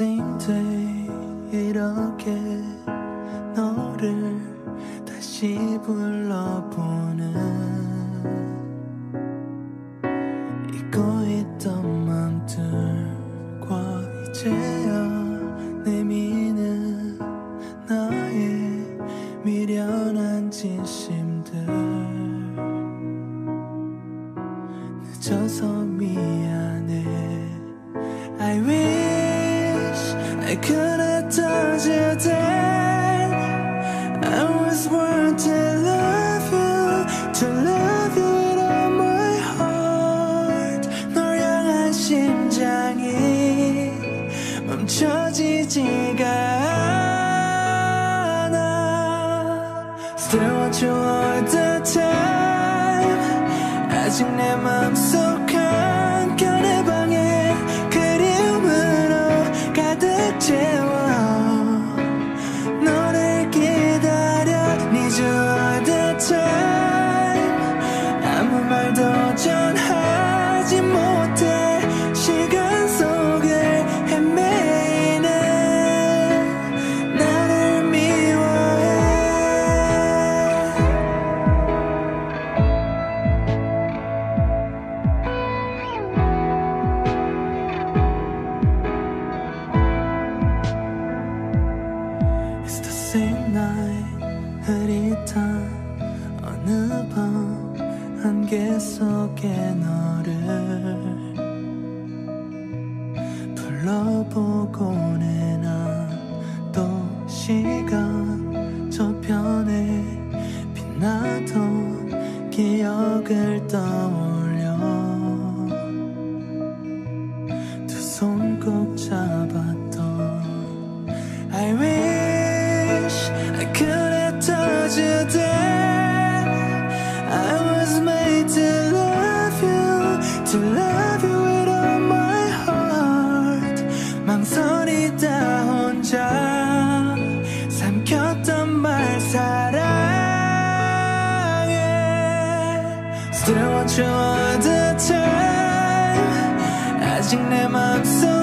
same day 이렇게 너를 다시 불러보는 잊고 있던 맘들과 이제야 내미는 나의 미련한 진심들. 늦어서 미안 I could have told you that I was born to love you to love you with all my heart 널 향한 심장이 멈춰지지가 않아 Still want you all the time 아직 내 맘속 속에 너를 불러보곤 해나또 시간 저편에 빛나던 기억을 떠올려. 두 손 꼭 잡았던 I wish You all the time. 아직 내 맘속